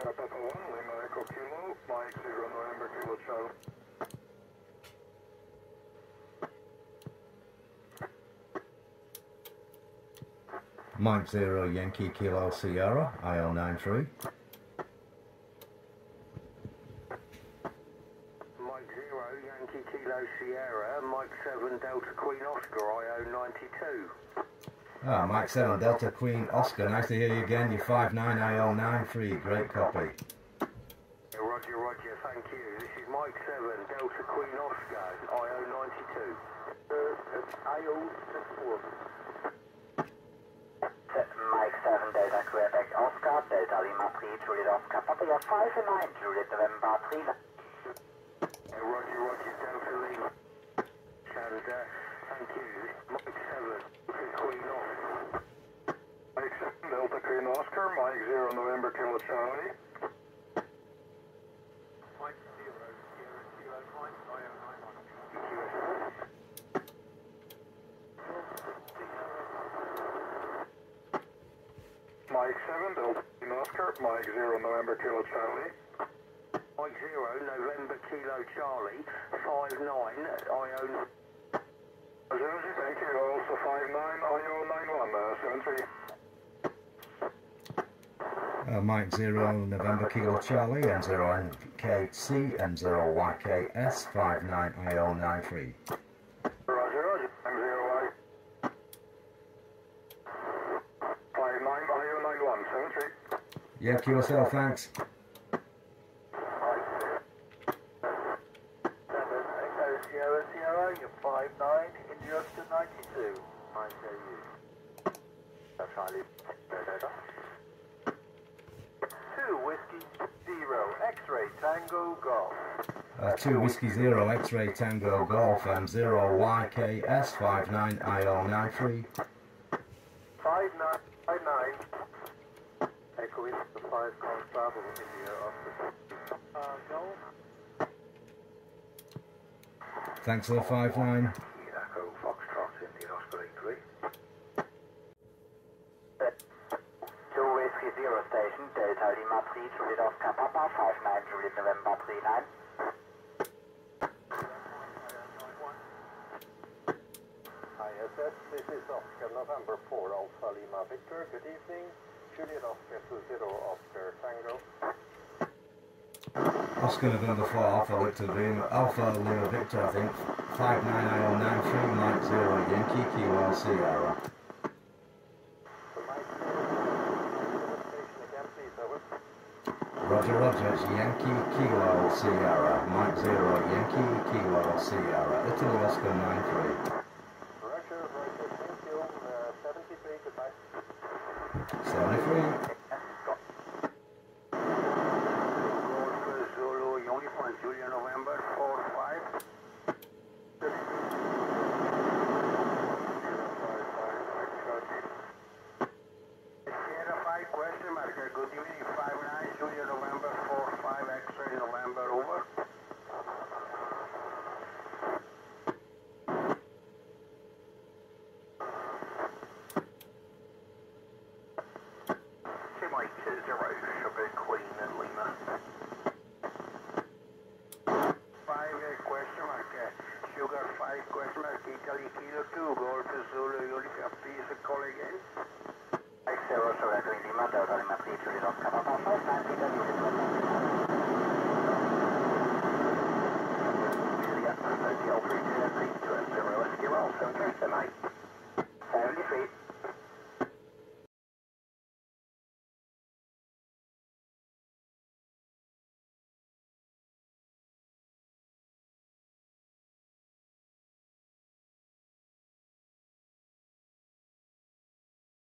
Sierra Delta 1, Lima Echo Kilo, Mike 0 November Kilo Charlie. Mike 0 Yankee Kilo Sierra, AL93. Mike 0 Yankee Kilo Sierra, Mike 7 Delta Queen Oscar, IO92. Ah, Mike 7 Delta Queen Oscar, nice to hear you again. You're 59IO93, great copy. Roger, roger, thank you. This is Mike 7 Delta Queen Oscar, IO92. Uh, IO64. Mike 7 Delta Quebec Oscar, Delta Lima 3 Juliet Oscar, Papa 5 and 9 Juliet November 3. Uh, roger, roger, Delta Lima. And uh, thank you. This is Mike 7 Delta Queen Oscar. Mike 7 Delta Queen Oscar, Mike 0 November Kilo Charlie. Mike 0 Sierra Kilo Mike, IO91. Mike 7 Delta Oscar, Mike 0 November Kilo Charlie. Mike 0 November Kilo Charlie, 59 IO... Roger, thank you. Also 59 IO91, uh, 73. Uh, Mike 0 November Kilo Charlie, M0 NKC, M0 YKS, 59IO93. Roger, roger. M0 Y. 59 IO91, 73. Yankee yourself, thanks. Echo X-ray Tango Golf. Uh, two Whiskey Zero X-ray Tango Golf M0YKS59IL93. 5959 Echo the 5 Constable India Office. Uh, Golf. Thanks, 059. Zero Station, Delta Lima 3 Juliet Oscar, Papa 5 9 Juliet November 3 9. ISS, this is Oscar November 4 Alpha Lima Victor. Good evening. Juliet Oscar 20 Oscar Tango. Oscar November 4 Alpha Victor Lima, Alpha Lima Victor, I think. 59IO93, Mike 0 Yankee Kilo Sierra. So Mike, station again, please, over. Roger, Roger, Yankee Kilo Sierra, Mike 0 Yankee Kilo Sierra, Italy Oscar 93. Roger, Roger, thank you. Uh, 73, goodbye. 73. Golf Zulu Uniform Julia November 4 5. Sierra 5 question mark. Good evening, 5 9 Julia November 4 5 X-ray November over. Mike 2 0 Sugar Queen and Lima. Five uh, question mark. Uh, sugar question mark. Italy kilo two. Golf Zulu Utica. Please call again.